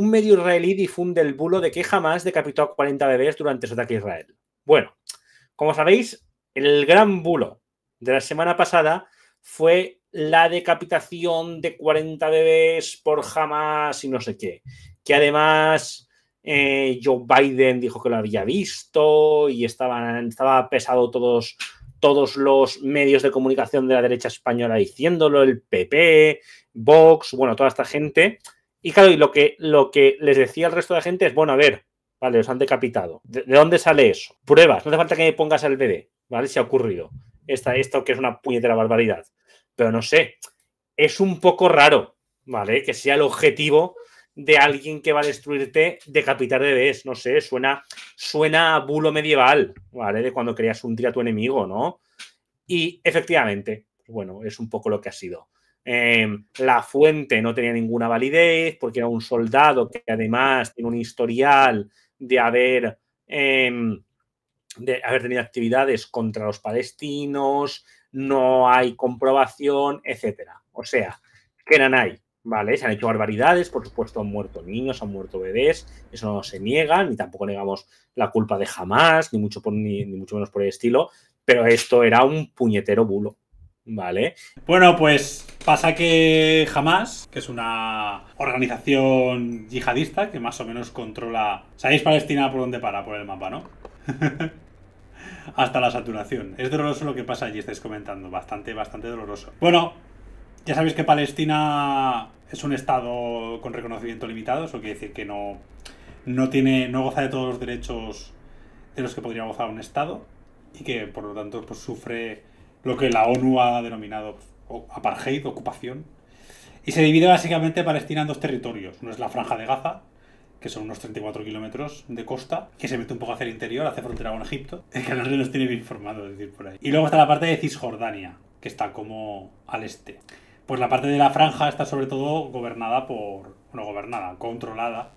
un medio israelí difunde el bulo de que jamás decapitó a 40 bebés durante su ataque a Israel. Bueno, como sabéis, el gran bulo de la semana pasada fue la decapitación de 40 bebés por Hamas y no sé qué. Que además eh, Joe Biden dijo que lo había visto y estaban, estaba pesado todos, todos los medios de comunicación de la derecha española diciéndolo, el PP, Vox, bueno, toda esta gente. Y claro, y lo que, lo que les decía el resto de la gente es, bueno, a ver, vale, os han decapitado. ¿De, dónde sale eso? Pruebas, no hace falta que me pongas el bebé, ¿vale? Si ha ocurrido. Esta, esto que es una puñetera barbaridad. Pero no sé, es un poco raro, ¿vale? Que sea el objetivo de alguien que va a destruirte decapitar bebés, no sé, suena, suena a bulo medieval, ¿vale? De cuando querías hundir a tu enemigo, ¿no? Y efectivamente, bueno, es un poco lo que ha sido. Em, la fuente no tenía ninguna validez porque era un soldado que además tiene un historial de haber, em, de haber tenido actividades contra los palestinos, no hay comprobación, etcétera. O sea, que eran ahí, ¿vale? Se han hecho barbaridades, por supuesto han muerto niños, han muerto bebés, eso no se niega, ni tampoco negamos la culpa de jamás, ni mucho, ni mucho menos por el estilo, pero esto era un puñetero bulo. Vale. Bueno, pues pasa que Hamas, que es una organización yihadista que más o menos controla. ¿Sabéis Palestina por dónde para? Por el mapa, ¿no? Hasta la saturación. Es doloroso lo que pasa allí, estáis comentando. Bastante, bastante doloroso. Bueno, ya sabéis que Palestina es un estado con reconocimiento limitado. Eso quiere decir que no, no tiene. no goza de todos los derechos de los que podría gozar un estado. Y que por lo tanto pues, sufre lo que la ONU ha denominado apartheid, ocupación. Y se divide básicamente Palestina en dos territorios. Uno es la Franja de Gaza, que son unos 34 kilómetros de costa, que se mete un poco hacia el interior, hace frontera con Egipto. El canal nos tiene bien informado, decir, por ahí. Y luego está la parte de Cisjordania, que está como al este. Pues la parte de la franja está sobre todo gobernada por. Bueno, gobernada, controlada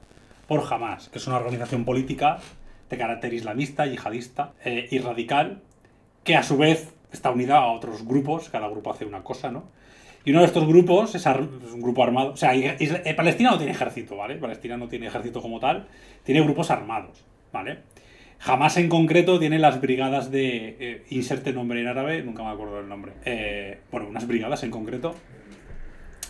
por Hamas, que es una organización política de carácter islamista, yihadista eh, y radical, que a su vez está unida a otros grupos, cada grupo hace una cosa, ¿no? Y uno de estos grupos es, un grupo armado. O sea, eh, Palestina no tiene ejército, ¿vale? Palestina no tiene ejército como tal, tiene grupos armados, ¿vale? Jamás en concreto tiene las brigadas de. Eh, inserte nombre en árabe, nunca me acuerdo del nombre. Eh, bueno, unas brigadas en concreto,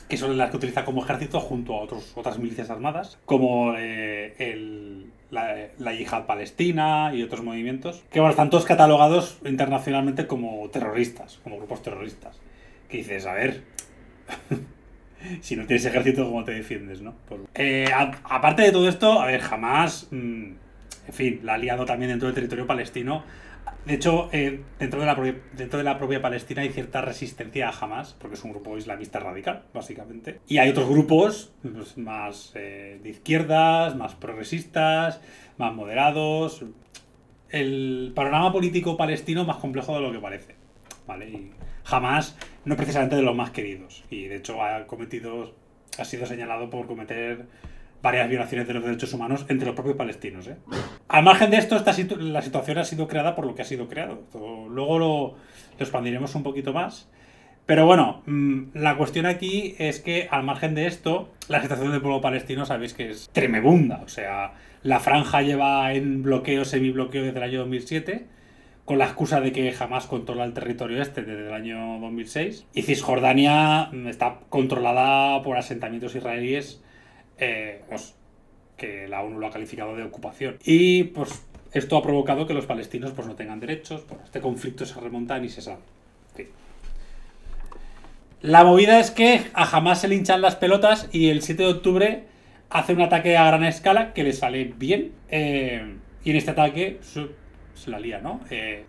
que son las que utiliza como ejército junto a otros, otras milicias armadas, como el, la, yihad palestina y otros movimientos, que bueno, están todos catalogados internacionalmente como terroristas, como grupos terroristas. Que dices, a ver, si no tienes ejército, ¿cómo te defiendes, no? Eh, aparte de todo esto, a ver, jamás, mm, en fin, la ha liado también dentro del territorio palestino de hecho, eh, dentro, de la propia, dentro de la propia Palestina hay cierta resistencia a Hamas, porque es un grupo islamista radical, básicamente. Y hay otros grupos pues, más eh, de izquierdas, más progresistas, más moderados. El panorama político palestino es más complejo de lo que parece. ¿vale? Y Hamas no precisamente de los más queridos. Y de hecho ha cometido, ha sido señalado por cometer varias violaciones de los derechos humanos entre los propios palestinos. ¿eh? Al margen de esto, la situación ha sido creada por lo que ha sido creado. Luego lo, expandiremos un poquito más. Pero bueno, mm, la cuestión aquí es que al margen de esto, la situación del pueblo palestino sabéis que es tremebunda. O sea, la franja lleva en bloqueo, semibloqueo desde el año 2007, con la excusa de que jamás controla el territorio este desde el año 2006. Y Cisjordania mm, está controlada por asentamientos israelíes eh, pues, que la ONU lo ha calificado de ocupación. Y pues esto ha provocado que los palestinos pues, no tengan derechos, este conflicto se remonta y se sabe. La movida es que a jamás se le hinchan las pelotas y el 7 de octubre hace un ataque a gran escala que le sale bien. Eh, y en este ataque se la lía, ¿no? Eh,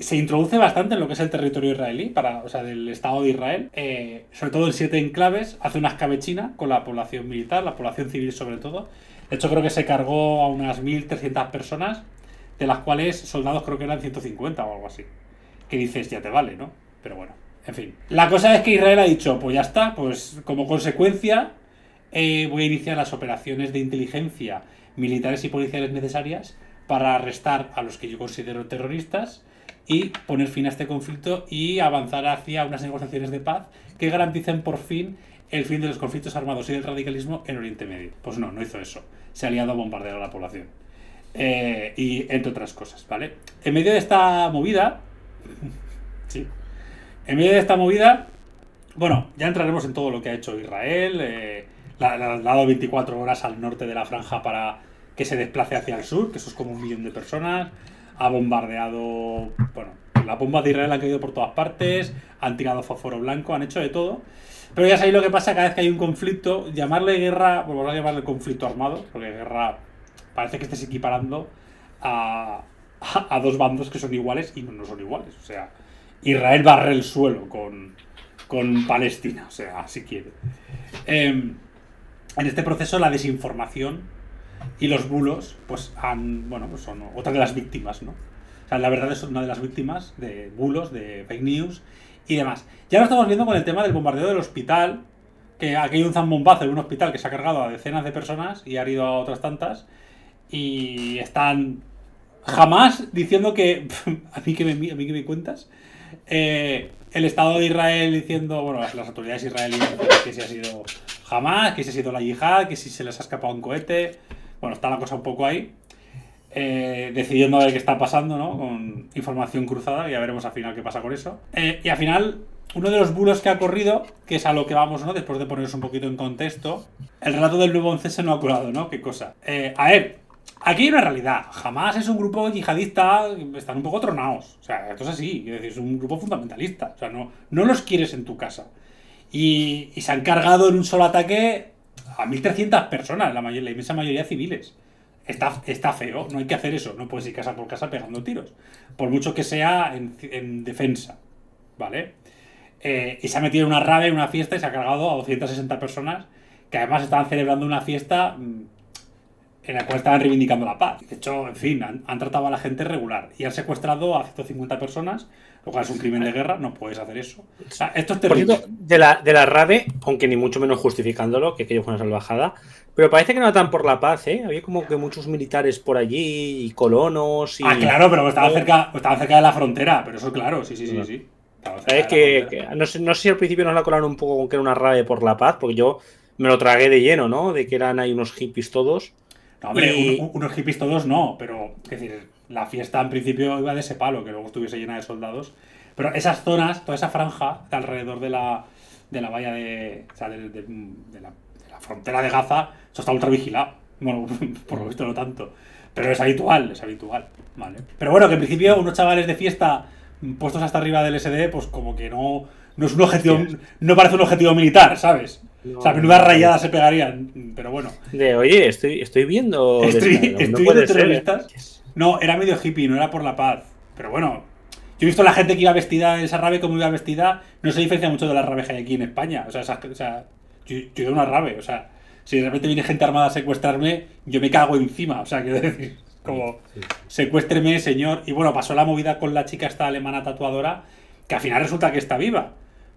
se introduce bastante en lo que es el territorio israelí, para, o sea, del Estado de Israel, eh, sobre todo en siete enclaves, hace una escabechina con la población militar, la población civil sobre todo. De hecho, creo que se cargó a unas 1.300 personas, de las cuales soldados creo que eran 150 o algo así. Que dices, ya te vale, ¿no? Pero bueno, en fin. La cosa es que Israel ha dicho, pues ya está, pues como consecuencia eh, voy a iniciar las operaciones de inteligencia militares y policiales necesarias para arrestar a los que yo considero terroristas y poner fin a este conflicto y avanzar hacia unas negociaciones de paz que garanticen por fin el fin de los conflictos armados y del radicalismo en Oriente Medio. Pues no, no hizo eso. Se ha liado a bombardear a la población. Eh, y entre otras cosas, ¿vale? En medio de esta movida. sí. En medio de esta movida. Bueno, ya entraremos en todo lo que ha hecho Israel. Eh, ha dado 24 horas al norte de la franja para que se desplace hacia el sur, que eso es como un millón de personas. Ha bombardeado. Bueno, las bombas de Israel han caído por todas partes. Han tirado fósforo blanco, han hecho de todo. Pero ya sabéis lo que pasa cada vez que hay un conflicto. Llamarle guerra. Bueno, vamos a llamarle conflicto armado, porque guerra parece que estés equiparando a, a- a dos bandos que son iguales y no, no son iguales. O sea, Israel barre el suelo con, con Palestina, o sea, si quiere. Em, en este proceso la desinformación y los bulos, pues han, bueno, pues son otra de las víctimas, ¿no? O sea, la verdad es una de las víctimas de bulos, de fake news y demás. Ya lo estamos viendo con el tema del bombardeo del hospital, que aquí hay un zambombazo en un hospital que se ha cargado a decenas de personas y ha herido a otras tantas, y están jamás diciendo que, a mí que me, a mí que me cuentas, Eh, el Estado de Israel diciendo, bueno, las, autoridades israelíes que si ha sido jamás, que si ha sido la yihad, que si se les ha escapado un cohete, bueno, está la cosa un poco ahí. Eh, decidiendo a ver qué está pasando, ¿no? Con información cruzada, ya veremos al final qué pasa con eso. Eh, y al final, uno de los bulos que ha corrido, que es a lo que vamos, ¿no? Después de ponernos un poquito en contexto, el relato del nuevo 11 se no ha curado, ¿no? Qué cosa. Eh, a ver, aquí hay una realidad. Jamás es un grupo yihadista, están un poco tronados. O sea, esto es así, decir, es un grupo fundamentalista. O sea, no, no los quieres en tu casa. Y se han cargado en un solo ataque a 1.300 personas, la, mayor- la inmensa mayoría civiles. Está, está feo, no hay que hacer eso, no puedes ir casa por casa pegando tiros. Por mucho que sea en, en defensa, ¿vale? Eh, y se ha metido en una rave, en una fiesta y se ha cargado a 260 personas que además estaban celebrando una fiesta mm, en la cual estaban reivindicando la paz. De hecho, en fin, han, han tratado a la gente regular y han secuestrado a 150 personas, lo cual es un crimen de guerra, no puedes hacer eso. O sea, esto es Por terrible. cierto, de la, de la RAVE, aunque ni mucho menos justificándolo, que aquello fue una salvajada, pero parece que no tan por la paz, ¿eh? Había como que muchos militares por allí y colonos y... Ah, claro, pero estaban cerca, estaban cerca de la frontera, pero eso claro, sí, sí, sí, sí. De Que, que- no, sé, no sé si al principio nos la colaron un poco con que era una RAVE por la paz, porque yo me lo tragué de lleno, ¿no? De que eran ahí unos hippies todos. No, hombre, Y- unos hippies todos no, pero es decir, la fiesta en principio iba de ese palo, que luego estuviese llena de soldados. Pero esas zonas, toda esa franja de alrededor de la, de la valla de. O sea, de, de- de la, de la frontera de Gaza, eso está ultra vigilado. Bueno, por lo visto no tanto. Pero es habitual, es habitual. Vale. Pero bueno, que en principio unos chavales de fiesta puestos hasta arriba del SD, pues como que no, no es un objetivo. No parece un objetivo militar, ¿sabes? O sea, No, menudas no. rayadas se pegarían. Pero bueno. De, oye, estoy, estoy viendo... Estoy, no estoy ser, ¿eh? terroristas. No, era medio hippie, no era por la paz. Pero bueno, yo he visto la gente que iba vestida en esa rave como iba vestida, no se diferencia mucho de las raves que hay aquí en España. O sea, esas- o sea yo, yo he ido a una rave, o sea, si de repente viene gente armada a secuestrarme, yo me cago encima. O sea, quiero decir, como, secuéstreme, señor. Y bueno, pasó la movida con la chica esta alemana tatuadora, que al final resulta que está viva.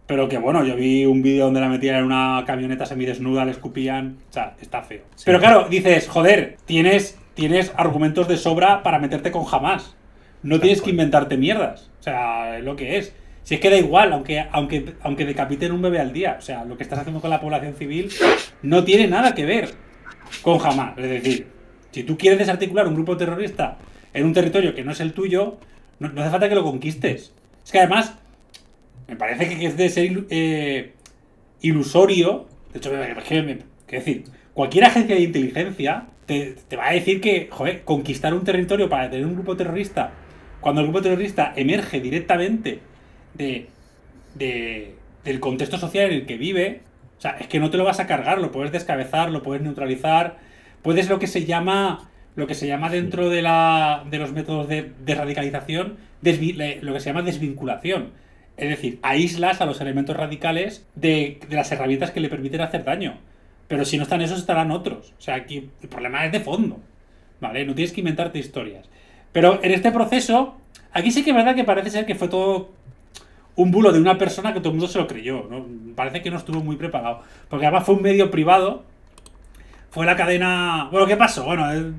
Pero que bueno, yo vi un vídeo donde la metían en una camioneta semidesnuda, le escupían. O sea, está feo. Pero claro, dices, joder, tienes, tienes argumentos de sobra para meterte con jamás. No tienes que inventarte mierdas. O sea, es lo que es. Si es que da igual, aunque, aunque, aunque decapiten un bebé al día. O sea, lo que estás haciendo con la población civil no tiene nada que ver con jamás. Es decir, si tú quieres desarticular un grupo terrorista en un territorio que no es el tuyo, no, no hace falta que lo conquistes. Es que además, me parece que es de ser eh, ilusorio. De hecho, es que me- quiero decir, cualquier agencia de inteligencia te, te va a decir que, joder, conquistar un territorio para tener un grupo terrorista, cuando el grupo terrorista emerge directamente de, de- del contexto social en el que vive, o sea, es que no te lo vas a cargar, lo puedes descabezar, lo puedes neutralizar, puedes lo que se llama, lo que se llama dentro de, la, de los métodos de, de radicalización, desvi- lo que se llama desvinculación. Es decir, aíslas a los elementos radicales de, las herramientas que le permiten hacer daño. Pero si no están esos, estarán otros. O sea, aquí el problema es de fondo. ¿Vale? No tienes que inventarte historias. Pero en este proceso, aquí sí que es verdad que parece ser que fue todo un bulo de una persona que todo el mundo se lo creyó. Parece que no estuvo muy preparado. Porque además fue un medio privado. Fue la cadena. Bueno, ¿qué pasó? Bueno, eh,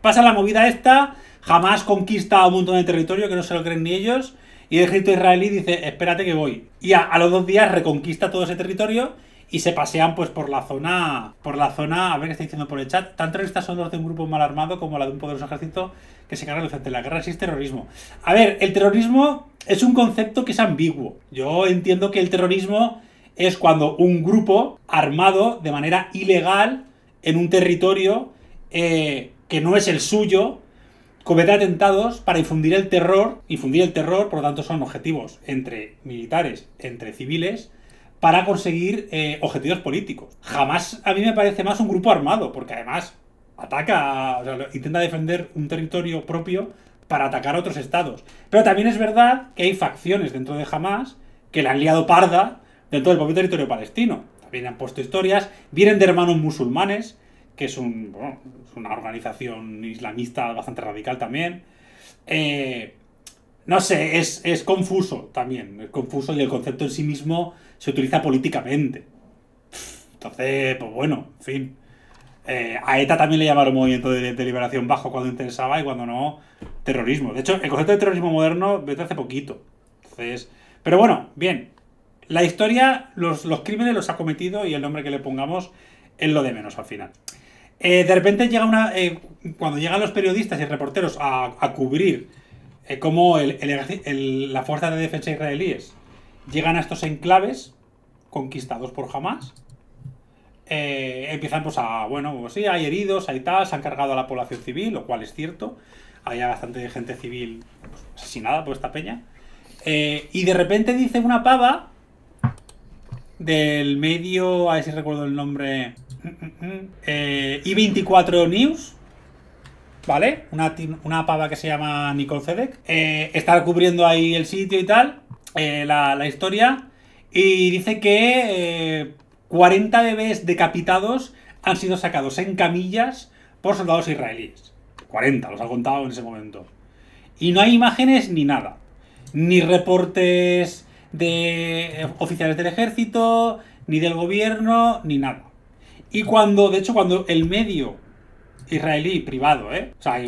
pasa la movida esta. jamás conquista un montón de territorio que no se lo creen ni ellos. Y el ejército israelí dice, espérate que voy. Y a, a los dos días reconquista todo ese territorio y se pasean pues por la zona, por la zona, a ver qué está diciendo por el chat. Tan terroristas son los de un grupo mal armado como la de un poderoso ejército que se carga frente. La guerra es terrorismo. A ver, el terrorismo es un concepto que es ambiguo. Yo entiendo que el terrorismo es cuando un grupo armado de manera ilegal en un territorio eh, que no es el suyo comete atentados para infundir el terror, infundir el terror, por lo tanto son objetivos entre militares, entre civiles, para conseguir eh, objetivos políticos. Jamás a mí me parece más un grupo armado, porque además ataca, intenta defender un territorio propio para atacar a otros estados. Pero también es verdad que hay facciones dentro de Hamas que le han liado parda dentro del propio territorio palestino. También han puesto historias, vienen de hermanos musulmanes, que es, un, bueno, es una organización islamista bastante radical también. Eh, no sé, es, es, confuso también, es confuso y el concepto en sí mismo se utiliza políticamente. Entonces, pues bueno, en fin. Eh, a ETA también le llamaron movimiento de, liberación bajo cuando interesaba y cuando no, terrorismo. De hecho, el concepto de terrorismo moderno desde hace poquito. Entonces, pero bueno, bien. La historia, los, los crímenes los ha cometido y el nombre que le pongamos es lo de menos al final. Eh, de repente llega una. Eh, cuando llegan los periodistas y reporteros a, a cubrir eh, cómo el, el, la fuerza de defensa israelíes llegan a estos enclaves conquistados por Hamas, empiezan pues a. Bueno, pues sí, hay heridos, hay tal, se han cargado a la población civil, lo cual es cierto. Hay bastante gente civil pues, asesinada por esta peña. Y de repente dice una pava del medio, a ver si recuerdo el nombre, eh, I24 News, ¿vale? Una, una, pava que se llama Nicole Zedek, eh, está cubriendo ahí el sitio y tal, eh, la, la, historia, y dice que 40 bebés decapitados han sido sacados en camillas por soldados israelíes. 40, los ha contado en ese momento. Y no hay imágenes ni nada. Ni reportes de oficiales del ejército, ni del gobierno, ni nada. Y cuando, de hecho, cuando el medio israelí privado, ¿eh? O sea,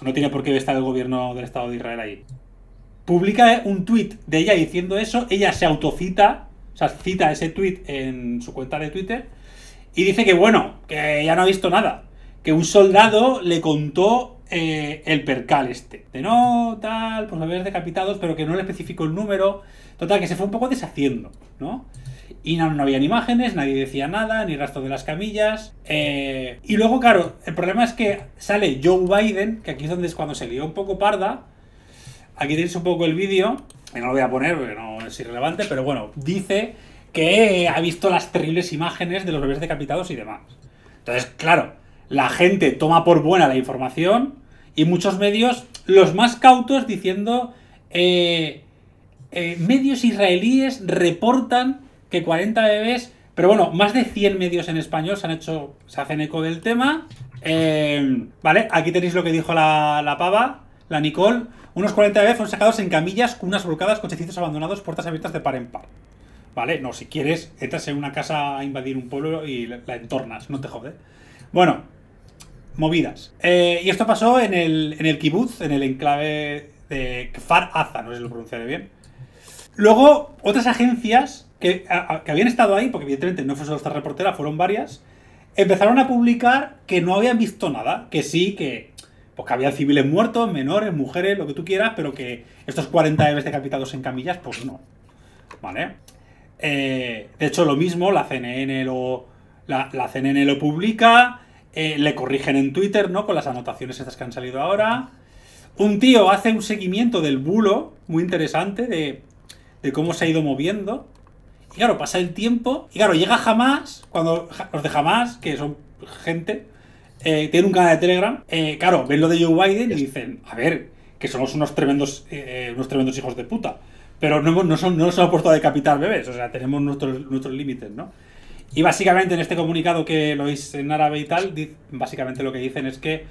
no tiene por qué estar el gobierno del Estado de Israel ahí. Publica un tuit de ella diciendo eso, ella se autocita, o sea, cita ese tuit en su cuenta de Twitter y dice que bueno, que ya no ha visto nada, que un soldado le contó eh, el percal este, de no, tal, pues haber decapitados, pero que no le especificó el número, total, que se fue un poco deshaciendo, ¿no? Y no, no habían imágenes, nadie decía nada, ni rastro de las camillas. Eh, y luego, claro, el problema es que sale Joe Biden, que aquí es donde es cuando se lió un poco parda. Aquí tenéis un poco el vídeo, que no lo voy a poner porque no es irrelevante, pero bueno, dice que ha visto las terribles imágenes de los bebés decapitados y demás. Entonces, claro, la gente toma por buena la información y muchos medios, los más cautos, diciendo, eh, eh, medios israelíes reportan que 40 bebés, pero bueno, más de 100 medios en español se han hecho, se hacen eco del tema. Eh, vale, aquí tenéis lo que dijo la, pava, la Nicole. Unos 40 bebés fueron sacados en camillas, cunas volcadas, cochecitos abandonados, puertas abiertas de par en par. Vale, no, si quieres, entras en una casa a invadir un pueblo y la, la entornas, no te jode. Bueno, movidas. Eh, y esto pasó en el, en el kibbutz, en el enclave de Kfar Aza, no sé si lo pronunciaré bien. Luego, otras agencias que, que, habían estado ahí, porque evidentemente no fue solo esta reportera, fueron varias, empezaron a publicar que no habían visto nada, que sí, que, pues que había civiles muertos, menores, mujeres, lo que tú quieras, pero que estos 40 bebés decapitados en camillas, pues no. ¿Vale? Eh, de hecho, lo mismo, la CNN lo, la CNN lo publica, eh, le corrigen en Twitter, ¿no? Con las anotaciones estas que han salido ahora. Un tío hace un seguimiento del bulo, muy interesante, de, de cómo se ha ido moviendo. Y claro, pasa el tiempo. Y claro, llega jamás, cuando los de jamás, que son gente, eh, tienen un canal de Telegram. Eh, claro, ven lo de Joe Biden y dicen, a ver, que somos unos tremendos, eh, unos tremendos hijos de puta. Pero no, no, son, no nos hemos puesto a decapitar bebés, o sea, tenemos nuestros, nuestros límites, ¿no? Y básicamente en este comunicado que lo veis en árabe y tal, básicamente lo que dicen es que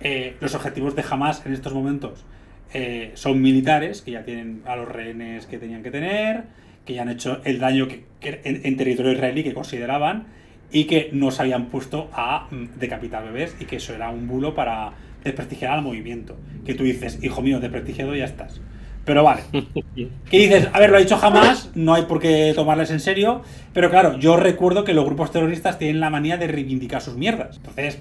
eh, los objetivos de Hamas en estos momentos eh, son militares, que ya tienen a los rehenes que tenían que tener, que ya han hecho el daño que, que en, en, territorio israelí que consideraban y que no se habían puesto a mm, decapitar bebés y que eso era un bulo para, desprestigiar al movimiento. Que tú dices, hijo mío, desprestigiado ya estás. Pero vale. ¿Qué dices? A ver, lo ha dicho jamás, no hay por qué tomarles en serio. Pero claro, yo recuerdo que los grupos terroristas tienen la manía de reivindicar sus mierdas. Entonces,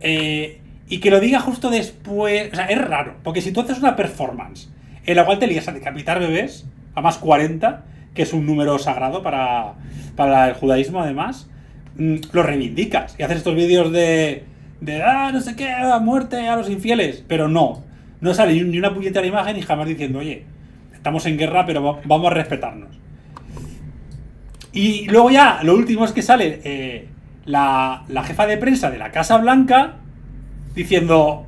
eh, y que lo diga justo después. O sea, es raro. Porque si tú haces una performance en la cual te lías a decapitar bebés, a más 40, que es un número sagrado para, para el judaísmo, además, mm, lo reivindicas. Y haces estos vídeos de. de. ah, no sé qué, a muerte a los infieles. Pero no. No sale ni una puñetera imagen y jamás diciendo, oye, estamos en guerra, pero vamos a respetarnos. Y luego ya, lo último es que sale eh, la, la jefa de prensa de la Casa Blanca diciendo,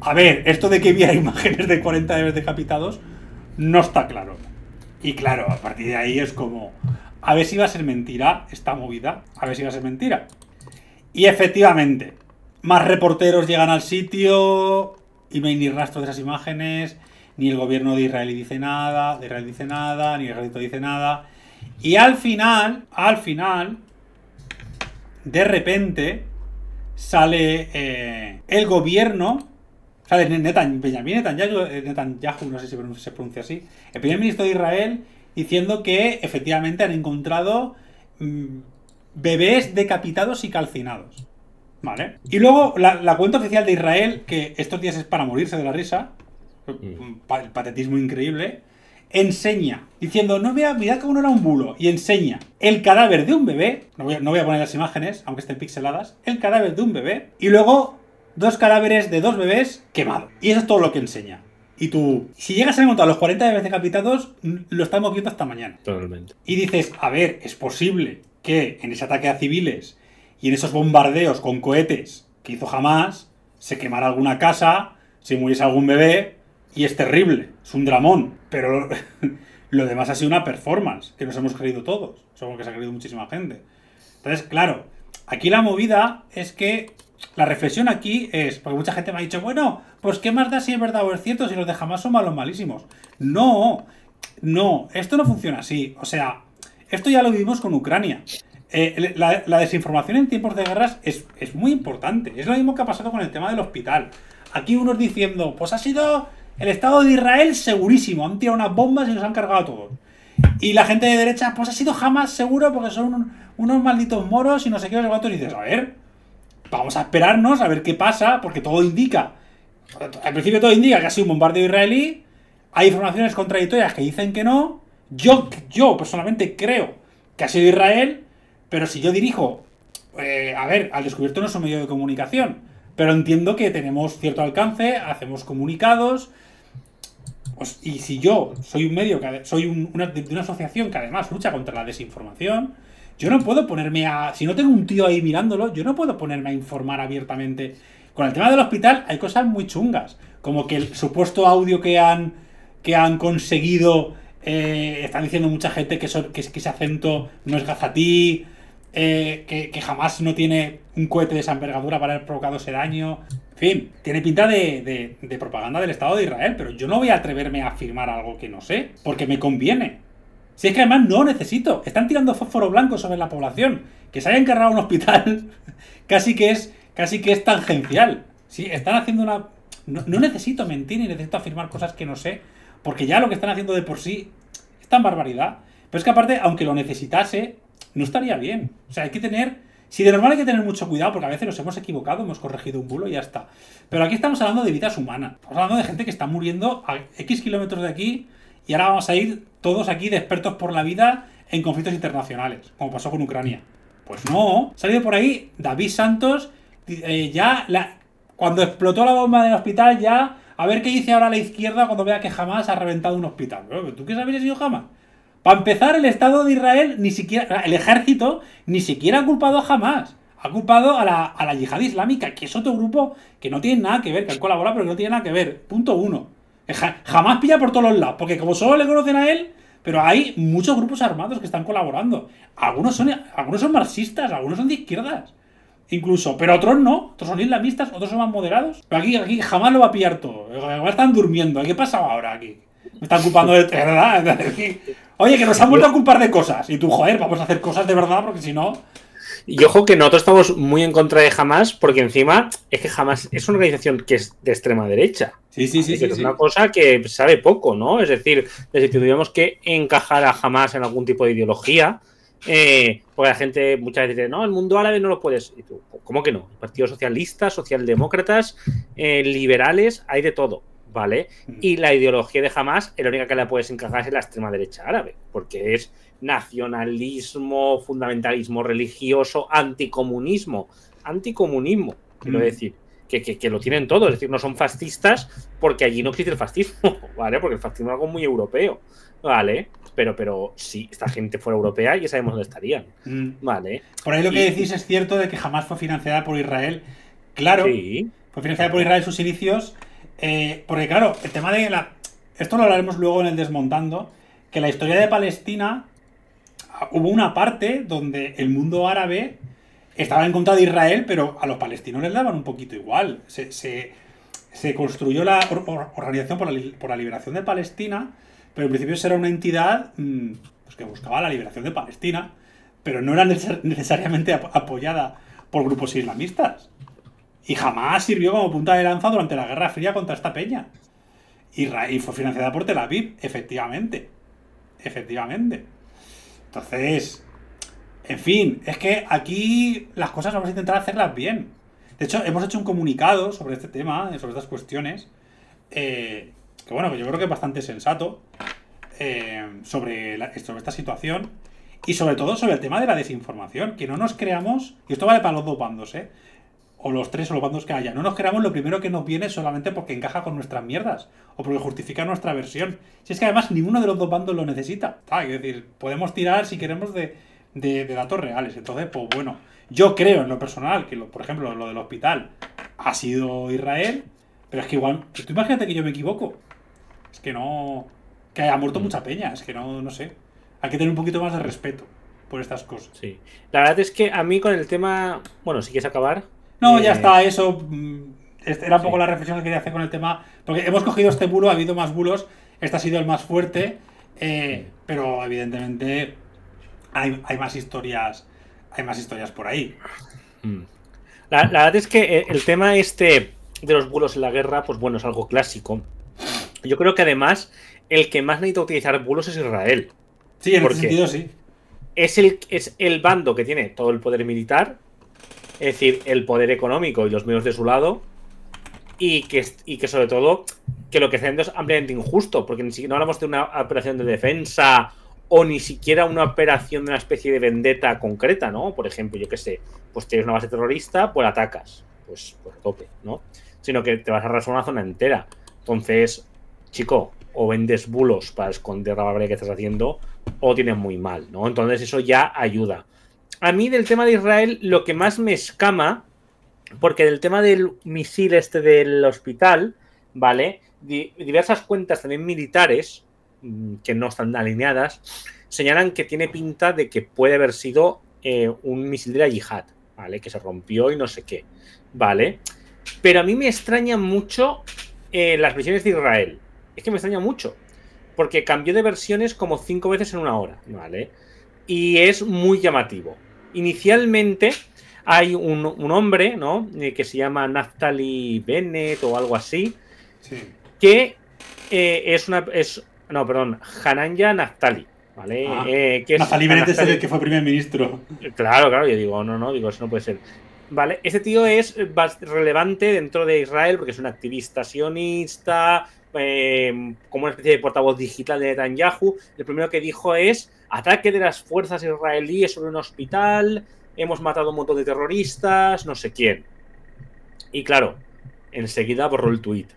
a ver, esto de que viera imágenes de 40 bebés decapitados no está claro. Y claro, a partir de ahí es como, a ver si va a ser mentira esta movida, a ver si va a ser mentira. Y efectivamente, más reporteros llegan al sitio y no hay ni rastro de esas imágenes, ni el gobierno de Israel dice nada, de Israel dice nada, ni el ejército dice nada. Y al final, al final, de repente, sale eh, el gobierno, sale Netan, Benjamin Netanyahu, eh, Netanyahu, no sé si se pronuncia así, el primer ministro de Israel, diciendo que efectivamente han encontrado mm, bebés decapitados y calcinados. ¿Vale? Y luego la, cuenta oficial de Israel, que estos días es para morirse de la risa, mm. el patetismo increíble, enseña, diciendo, no vea, mirad que uno era un bulo, y enseña el cadáver de un bebé, no voy, a, poner las imágenes, aunque estén pixeladas, el cadáver de un bebé, y luego dos cadáveres de dos bebés quemados. Y eso es todo lo que enseña. Y tú, si llegas a encontrar los 40 bebés decapitados, lo estamos viendo hasta mañana. Totalmente. Y dices, a ver, es posible que en ese ataque a civiles y en esos bombardeos con cohetes que hizo jamás, se quemara alguna casa, se muriese algún bebé, y es terrible, es un dramón, pero lo, demás ha sido una performance, que nos hemos creído todos, supongo que se ha creído muchísima gente. Entonces, claro, aquí la movida es que la reflexión aquí es, porque mucha gente me ha dicho, bueno, pues qué más da si es verdad o es cierto si los de jamás son malos malísimos. No, no, esto no funciona así. O sea, esto ya lo vivimos con Ucrania. Eh, la, desinformación en tiempos de guerras es, es, muy importante. Es lo mismo que ha pasado con el tema del hospital. Aquí unos diciendo, pues ha sido el Estado de Israel segurísimo. Han tirado unas bombas y nos han cargado a todos. Y la gente de derecha, pues ha sido jamás seguro porque son unos malditos moros y no sé qué, los Y dices, a ver, vamos a esperarnos a ver qué pasa, porque todo indica. Al principio todo indica que ha sido un bombardeo israelí. Hay informaciones contradictorias que dicen que no. Yo, yo personalmente creo que ha sido Israel. Pero si yo dirijo, eh, a ver, al descubierto no es un medio de comunicación, pero entiendo que tenemos cierto alcance, hacemos comunicados, pues, y si yo soy un medio, que soy una, de una asociación que además lucha contra la desinformación, yo no puedo ponerme a. Si no tengo un tío ahí mirándolo, yo no puedo ponerme a informar abiertamente. Con el tema del hospital hay cosas muy chungas. Como que el supuesto audio que han, que han conseguido. Eh, están diciendo mucha gente que, que, ese acento no es gazatí. Eh, que, jamás no tiene un cohete de esa envergadura para haber provocado ese daño. En fin, tiene pinta de, propaganda del Estado de Israel, pero yo no voy a atreverme a afirmar algo que no sé, porque me conviene. Si es que además no necesito. Están tirando fósforo blanco sobre la población. Que se haya encargado un hospital casi que es casi que es tangencial. Sí, están haciendo una. No, no, necesito mentir ni necesito afirmar cosas que no sé. Porque ya lo que están haciendo de por sí es tan barbaridad. Pero es que aparte, aunque lo necesitase, no estaría bien. O sea, hay que tener. Si de normal hay que tener mucho cuidado, porque a veces nos hemos equivocado, hemos corregido un bulo y ya está. Pero aquí estamos hablando de vidas humanas. Estamos hablando de gente que está muriendo a X kilómetros de aquí y ahora vamos a ir todos aquí de expertos por la vida en conflictos internacionales, como pasó con Ucrania. Pues no, salido por ahí David Santos, eh, ya cuando explotó la bomba del hospital, ya a ver qué dice ahora la izquierda cuando vea que jamás ha reventado un hospital. ¿Tú qué sabes si yo jamás? Para empezar, el Estado de Israel, ni siquiera, el ejército, ni siquiera ha culpado a Hamas. Ha culpado a la, a la yihad islámica, que es otro grupo que no tiene nada que ver, que han colaborado, pero que no tiene nada que ver. Punto uno. jamás pilla por todos los lados, porque como solo le conocen a él, pero hay muchos grupos armados que están colaborando. Algunos son, algunos son marxistas, algunos son de izquierdas. Incluso, pero otros no, otros son islamistas, otros son más moderados. Pero aquí, aquí jamás lo va a pillar todo. Están durmiendo. ¿Qué pasa ahora aquí? Me están culpando de verdad. Oye, que nos han vuelto a culpar de cosas. Y tú, joder, vamos a hacer cosas de verdad porque si no. Y ojo que nosotros estamos muy en contra de Hamas, porque encima es que Hamas es una organización que es de extrema derecha. Sí, sí, sí. es una cosa que sabe poco, ¿no? Es decir, si tuviéramos que encajar a Hamas en algún tipo de ideología, eh, porque la gente muchas veces dice, no, el mundo árabe no lo puedes. Y tú, ¿Cómo que no? Partidos socialistas, socialdemócratas, eh, liberales, hay de todo, ¿vale? Y la ideología de Hamas, la única que la puedes encajar es la extrema derecha árabe, porque es nacionalismo, fundamentalismo religioso, anticomunismo. Anticomunismo, quiero mm. decir. Que, que, lo tienen todo, es decir, no son fascistas porque allí no existe el fascismo, ¿vale? Porque el fascismo es algo muy europeo, ¿vale? Pero, pero si esta gente fuera europea, ya sabemos dónde estarían, mm. ¿vale? Por ahí lo que decís es cierto de que jamás fue financiada por Israel. Claro, fue financiada por Israel en sus inicios, eh, porque claro, el tema de la... Esto lo hablaremos luego en el desmontando, que la historia de Palestina hubo una parte donde el mundo árabe estaba en contra de Israel, pero a los palestinos les daban un poquito igual. Se, construyó la Organización por la, Liberación de Palestina, pero en principio era una entidad mm, pues, que buscaba la liberación de Palestina, pero no era necesariamente apoyada por grupos islamistas. Y jamás sirvió como punta de lanza durante la Guerra Fría contra esta peña. Y, fue financiada por Tel Aviv, efectivamente. Efectivamente. Entonces, en fin, es que aquí las cosas vamos a intentar hacerlas bien. De hecho, hemos hecho un comunicado sobre este tema, sobre estas cuestiones, eh, que bueno, yo creo que es bastante sensato eh, sobre, sobre esta situación y sobre todo sobre el tema de la desinformación, que no nos creamos, y esto vale para los dos bandos, ¿eh? O los tres o los bandos que haya. No nos creamos lo primero que nos viene solamente porque encaja con nuestras mierdas o porque justifica nuestra versión. Si es que además ninguno de los dos bandos lo necesita. es decir, podemos tirar si queremos de, datos reales. Entonces, pues bueno, yo creo en lo personal que, por ejemplo, lo del hospital ha sido Israel, pero es que igual, tú imagínate que yo me equivoco. Es que no. que haya muerto mm. mucha peña, es que no, no sé. Hay que tener un poquito más de respeto por estas cosas. Sí. La verdad es que a mí con el tema. Bueno, si quieres acabar. No, ya eh, está, eso. Mm, era un poco la reflexión que quería hacer con el tema. Porque hemos cogido este bulo, ha habido más bulos. Este ha sido el más fuerte. Eh, pero evidentemente hay, más historias. Hay más historias por ahí. Mm. La, verdad es que eh, el tema este de los bulos en la guerra, pues bueno, es algo clásico. Yo creo que además el que más necesita utilizar bulos es Israel. Sí, en ese sentido sí. Es el, es el bando que tiene todo el poder militar, es decir, el poder económico y los medios de su lado. Y que, y que sobre todo, que lo que está haciendo es ampliamente injusto, porque ni siquiera no hablamos de una operación de defensa o ni siquiera una operación de una especie de vendetta concreta, ¿no? Por ejemplo, yo qué sé, pues tienes una base terrorista, pues atacas, pues, pues a tope, ¿no? Sino que te vas a arrasar una zona entera. Entonces, chico, o vendes bulos para esconder la barbarie que estás haciendo, o tienes muy mal, ¿no? Entonces eso ya ayuda a mí del tema de Israel lo que más me escama, porque del tema del misil este del hospital, ¿vale? diversas cuentas también militares, mm, que no están alineadas, señalan que tiene pinta de que puede haber sido eh, un misil de la yihad, ¿vale? Que se rompió y no sé qué, ¿vale? Pero a mí me extraña mucho eh, las versiones de Israel. Es que me extraña mucho, porque cambió de versiones como cinco veces en una hora, ¿vale? Y es muy llamativo. Inicialmente hay un, hombre, ¿no? Eh, que se llama Naftali Bennett o algo así, que eh, es una... Es, no, perdón, Hananya Naftali. ¿Vale? Ah, eh, que Naftali Bennett es el que fue primer ministro. Claro, claro, yo digo, no, no, digo, eso no puede ser. Vale, ese tío es relevante dentro de Israel porque es un activista sionista, como una especie de portavoz digital de Netanyahu. El primero que dijo es ataque de las fuerzas israelíes sobre un hospital, hemos matado un montón de terroristas, no sé quién. Y claro, enseguida borró el tuit.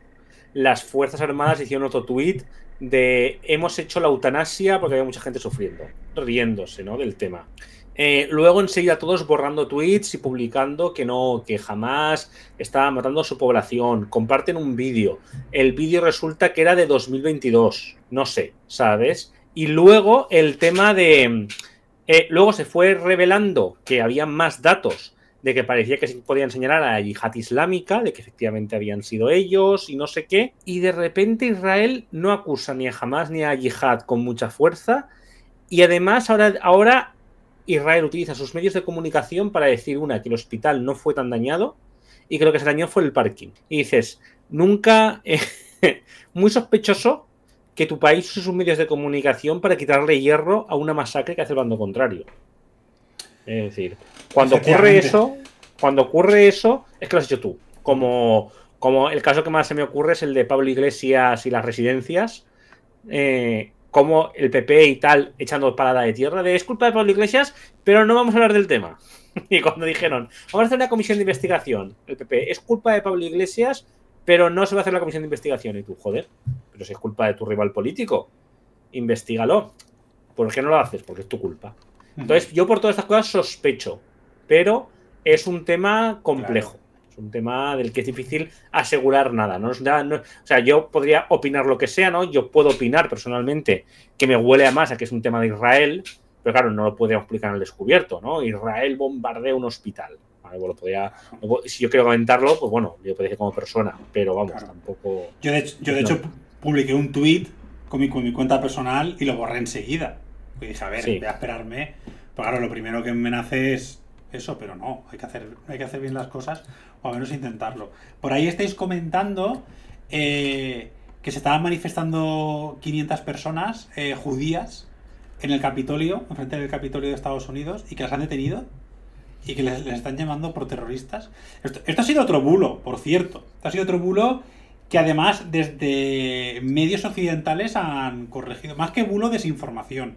Las Fuerzas Armadas hicieron otro tuit de hemos hecho la eutanasia porque había mucha gente sufriendo, riéndose ¿no? del tema. Eh, luego enseguida todos borrando tweets y publicando que no, que jamás estaba matando a su población. Comparten un vídeo. El vídeo resulta que era de 2022. No sé, ¿sabes? Y luego el tema de... Eh, luego se fue revelando que había más datos de que parecía que se podían señalar a la yihad islámica, de que efectivamente habían sido ellos y no sé qué. Y de repente Israel no acusa ni a Hamas ni a yihad con mucha fuerza. Y además ahora, ahora Israel utiliza sus medios de comunicación para decir, una, que el hospital no fue tan dañado y que lo que se dañó fue el parking. Y dices, nunca, eh, muy sospechoso que tu país use sus medios de comunicación para quitarle hierro a una masacre que hace el bando contrario. Es decir, cuando ocurre eso, cuando ocurre eso, es que lo has hecho tú. Como, como el caso que más se me ocurre es el de Pablo Iglesias y las residencias. Eh, como el PP y tal echando parada de tierra de es culpa de Pablo Iglesias, pero no vamos a hablar del tema. y cuando dijeron, vamos a hacer una comisión de investigación, el PP es culpa de Pablo Iglesias, pero no se va a hacer la comisión de investigación. Y tú, joder, pero si es culpa de tu rival político, investigalo. ¿Por qué no lo haces? Porque es tu culpa. Entonces, yo por todas estas cosas sospecho, pero es un tema complejo. Es un tema del que es difícil asegurar nada. ¿no? o sea, yo podría opinar lo que sea, ¿no? Yo puedo opinar personalmente que me huele a más a que es un tema de Israel, pero claro, no lo podríamos explicar al descubierto, ¿no? Israel bombardea un hospital. si yo quiero comentarlo, pues bueno, yo puedo decir como persona, pero vamos, tampoco. Yo de hecho, yo de hecho publiqué un tweet con mi, con mi cuenta personal y lo borré enseguida. Y dije, a ver, voy a esperarme. Pero claro, lo primero que me nace es eso, pero no, hay que hacer, hay que hacer bien las cosas, o al menos intentarlo. Por ahí estáis comentando eh, que se estaban manifestando 500 personas eh, judías en el Capitolio, enfrente del Capitolio de Estados Unidos, y que las han detenido y que les, están llamando por terroristas. Esto, esto, ha sido otro bulo, por cierto. Esto ha sido otro bulo que además desde medios occidentales han corregido. Más que bulo, desinformación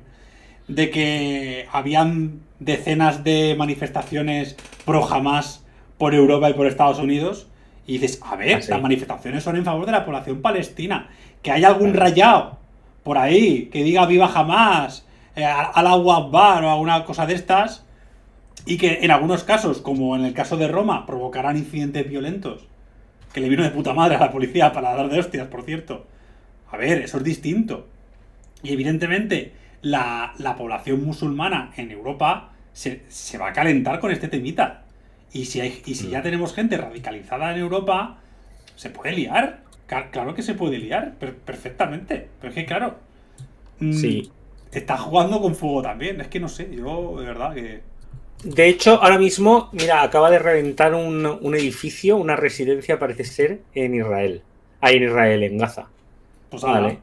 de que habían decenas de manifestaciones pro Hamas por Europa y por Estados Unidos. Y dices, a ver, ah, las manifestaciones son en favor de la población palestina. Que haya algún rayado por ahí que diga viva Hamas, eh, al agua bar o alguna cosa de estas. Y que en algunos casos, como en el caso de Roma, provocarán incidentes violentos. Que le vino de puta madre a la policía para dar de hostias, por cierto. A ver, eso es distinto. Y evidentemente, la, población musulmana en Europa se, va a calentar con este temita. Y si, hay, y si ya mm. tenemos gente radicalizada en Europa, se puede liar. Claro que se puede liar, perfectamente. Pero es que, claro. Mm, sí. Está jugando con fuego también. Es que no sé, yo de verdad que. De hecho, ahora mismo, mira, acaba de reventar un, un edificio, una residencia, parece ser, en Israel. Ahí en Israel, en Gaza. Pues vale.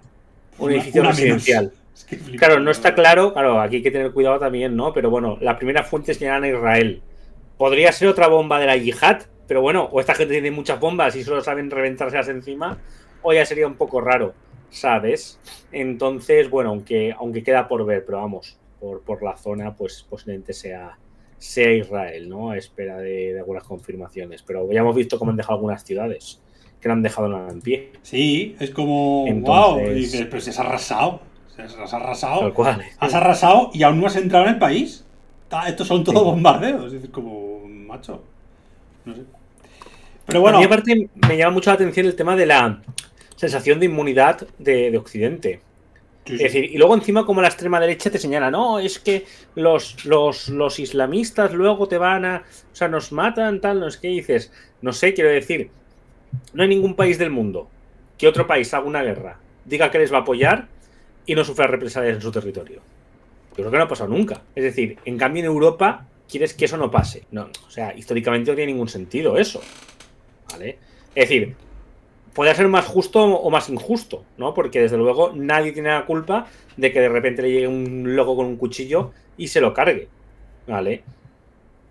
Un edificio residencial claro, no está claro, claro, aquí hay que tener cuidado también, ¿no? Pero bueno, la primera fuente señala a Israel. Podría ser otra bomba de la yihad, pero bueno, o esta gente tiene muchas bombas y solo saben reventárselas encima, o ya sería un poco raro, ¿sabes? Entonces, bueno, aunque, aunque queda por ver, pero vamos, por, por la zona, pues posiblemente sea, sea Israel, ¿no? A espera de, algunas confirmaciones. Pero ya hemos visto cómo han dejado algunas ciudades, que no han dejado nada en pie. Sí, es como, wow, pero se ha arrasado. Has arrasado. Has arrasado y aún no has entrado en el país. Estos son todos bombardeos. Es decir, como macho. No sé. Pero bueno. A mí, aparte, me llama mucho la atención el tema de la sensación de inmunidad de, Occidente. Es decir, y luego encima como la extrema derecha te señala, no, es que los, los, los, islamistas luego te van a, o sea, nos matan, tal, no es que dices, no sé, quiero decir, no hay ningún país del mundo que otro país haga una guerra, diga que les va a apoyar y no sufra represalias en su territorio. Yo creo que no ha pasado nunca. Es decir, en cambio en Europa quieres que eso no pase. No, o sea, históricamente no tiene ningún sentido eso. ¿Vale? Es decir, puede ser más justo o más injusto, ¿no? Porque desde luego nadie tiene la culpa de que de repente le llegue un loco con un cuchillo y se lo cargue. ¿Vale?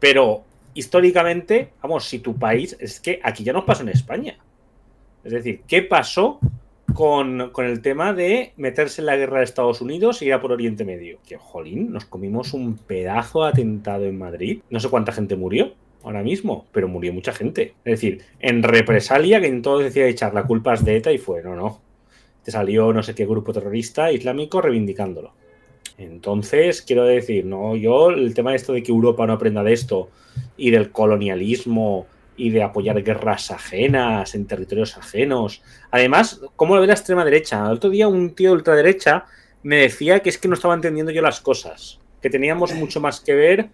Pero históricamente, vamos, si tu país, es que aquí ya nos pasó en España. Es decir, ¿qué pasó con, el tema de meterse en la guerra de Estados Unidos y ir a por Oriente Medio. Que, jolín, nos comimos un pedazo de atentado en Madrid. No sé cuánta gente murió ahora mismo, pero murió mucha gente. Es decir, en represalia, que entonces decía echar la culpa de ETA y fue, no, no. Te salió no sé qué grupo terrorista islámico reivindicándolo. Entonces, quiero decir, no, yo el tema de esto de que Europa no aprenda de esto y del colonialismo y de apoyar guerras ajenas en territorios ajenos. Además, ¿cómo lo ve la extrema derecha? El otro día un tío de ultraderecha me decía que es que no estaba entendiendo yo las cosas, que teníamos mucho más que ver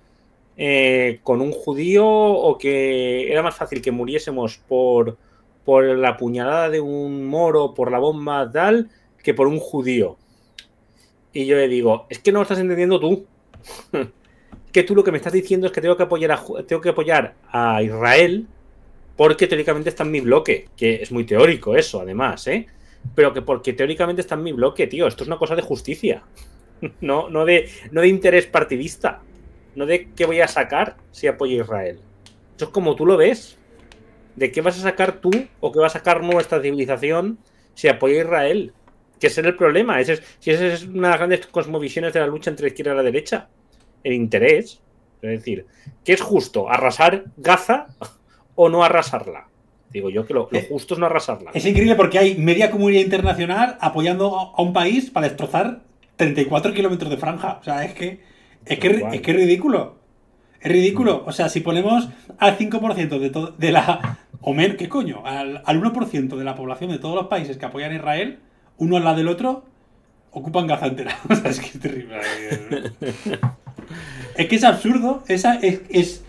eh, con un judío o que era más fácil que muriésemos por, por la puñalada de un moro, por la bomba tal, que por un judío. Y yo le digo, es que no lo estás entendiendo tú. que tú lo que me estás diciendo es que tengo que apoyar a, tengo que apoyar a Israel porque teóricamente está en mi bloque, que es muy teórico eso, además, ¿eh? Pero que porque teóricamente está en mi bloque, tío, esto es una cosa de justicia, no, no, de, no de interés partidista, no de qué voy a sacar si apoyo a Israel. Eso es como tú lo ves. ¿De qué vas a sacar tú o qué va a sacar nuestra civilización si apoya a Israel? Que ese es el problema. Ese es, si esa es una de las grandes cosmovisiones de la lucha entre izquierda y la derecha. El interés. Es decir, ¿qué es justo? ¿Arrasar Gaza o no arrasarla? Digo yo que lo, lo, justo es no arrasarla. Es increíble porque hay media comunidad internacional apoyando a un país para destrozar 34 kilómetros de franja. O sea, es que es, que, es que es ridículo. Es ridículo. O sea, si ponemos al 5% de, de la. O menos, ¿qué coño? Al, al 1% de la población de todos los países que apoyan a Israel, uno al lado del otro, ocupan Gaza entera. o sea, es que es terrible. es que es absurdo. Esa es, es,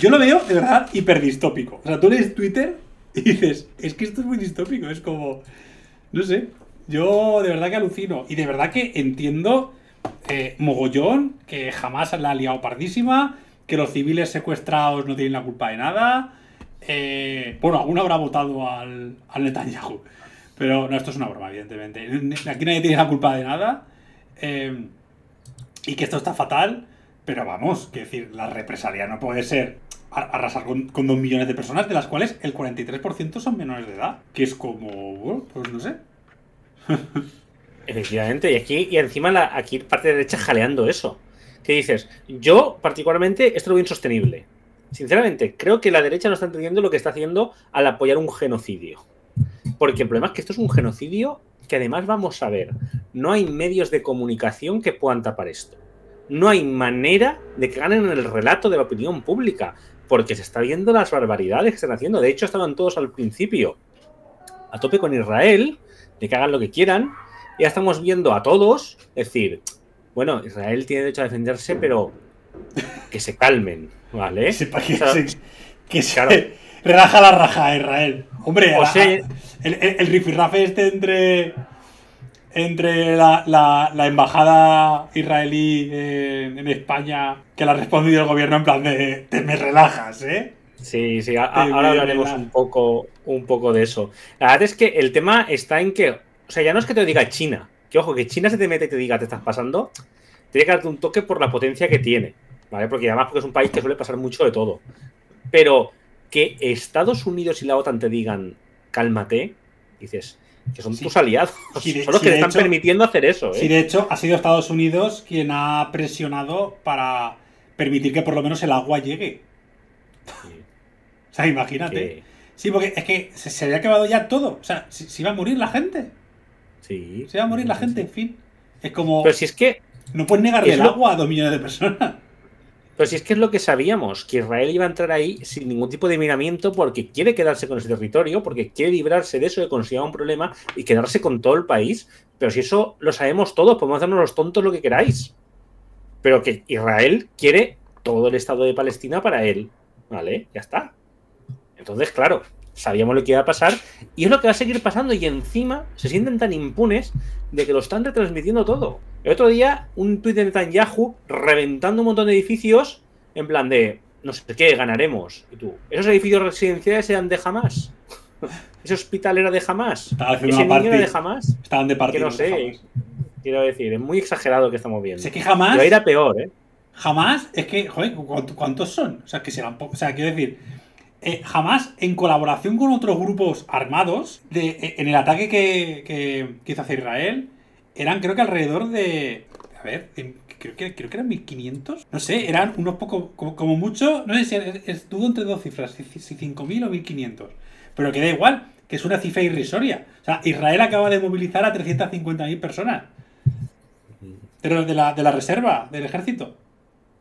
Yo lo veo, de verdad, hiperdistópico. O sea, tú lees Twitter y dices, es que esto es muy distópico. Es como. No sé. Yo de verdad que alucino. Y de verdad que entiendo. Eh, mogollón, que jamás la ha liado pardísima, que los civiles secuestrados no tienen la culpa de nada. Eh, bueno, alguno habrá votado al, al, Netanyahu. Pero no, esto es una broma, evidentemente. Aquí nadie tiene la culpa de nada. Eh, y que esto está fatal. Pero vamos, que decir, la represalia no puede ser arrasar con, con dos millones de personas, de las cuales el 43% son menores de edad. Que es como, pues no sé. Efectivamente, y aquí, y encima la, aquí parte de derecha jaleando eso. Que dices, yo particularmente esto lo veo insostenible. Sinceramente, creo que la derecha no está entendiendo lo que está haciendo al apoyar un genocidio. Porque el problema es que esto es un genocidio que además vamos a ver, no hay medios de comunicación que puedan tapar esto. No hay manera de que ganen el relato de la opinión pública, porque se está viendo las barbaridades que están haciendo. De hecho, estaban todos al principio a tope con Israel, de que hagan lo que quieran. Ya estamos viendo a todos decir, bueno, Israel tiene derecho a defenderse, pero que se calmen, ¿vale? Que, o sea, se, que se claro. Relaja la raja Israel. Hombre, o sea, el, el, el rifirrafe este entre entre la, la, la embajada israelí en, en, España que le ha respondido el gobierno en plan de te me relajas, ¿eh? Sí, sí, a, ahora hablaremos un poco, un poco de eso. La verdad es que el tema está en que, o sea, ya no es que te lo diga China, que ojo, que China se te mete y te diga te estás pasando, tiene que darte un toque por la potencia que tiene, ¿vale? Porque además porque es un país que suele pasar mucho de todo. Pero que Estados Unidos y la OTAN te digan cálmate, dices, que son sí. tus aliados. Sí, de, son los que te están hecho, permitiendo hacer eso. ¿eh? Sí, de hecho, ha sido Estados Unidos quien ha presionado para permitir que por lo menos el agua llegue. O sea, imagínate. Sí, porque es que se, se, había acabado ya todo. O sea, se, se, iba a morir la gente. Sí. Se iba a morir la gente, en fin. Es como. Pero si es que. No puedes negarle el lo... agua a dos millones de personas. Pero si es que es lo que sabíamos, que Israel iba a entrar ahí sin ningún tipo de miramiento porque quiere quedarse con ese territorio, porque quiere librarse de eso, de considerar un problema y quedarse con todo el país. Pero si eso lo sabemos todos, podemos hacernos los tontos lo que queráis. Pero que Israel quiere todo el Estado de Palestina para él. ¿Vale? Ya está. Entonces, claro, sabíamos lo que iba a pasar y es lo que va a seguir pasando y encima se sienten tan impunes de que lo están retransmitiendo todo. El otro día, un tuit de Netanyahu reventando un montón de edificios en plan de no sé qué, ganaremos. Y tú, ¿esos edificios residenciales eran de jamás? ¿Ese hospital era de jamás? ¿Ese niño era de jamás? Estaban de partido. Que no sé. Quiero decir, es muy exagerado que estamos viendo. Sé que jamás. Pero era peor, ¿eh? Jamás, es que, joder, ¿cuántos son? O sea, que serán O sea, quiero decir, eh, jamás en colaboración con otros grupos armados, de, eh, en el ataque que, que, que, hizo hacia Israel, eran creo que alrededor de... A ver, creo que, creo que eran 1500. No sé, eran unos pocos, como, como, mucho, no sé si estuvo entre dos cifras, si, si 5000 o 1500. Pero que da igual, que es una cifra irrisoria. O sea, Israel acaba de movilizar a 350.000 personas. Pero de la, de la reserva, del ejército.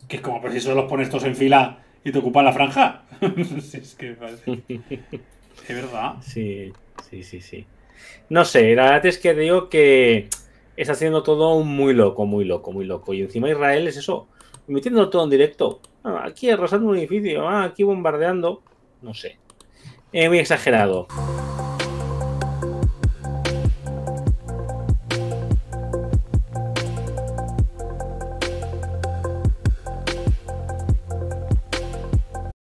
Que es como, pues si solo los pones todos en fila y te ocupan la franja. es que Es verdad. Sí, sí, sí, sí. No sé, la verdad es que digo que está haciendo todo muy loco, muy loco, muy loco. Y encima Israel es eso, metiendo todo en directo. Ah, aquí arrasando un edificio, ah, aquí bombardeando. No sé. Es muy exagerado.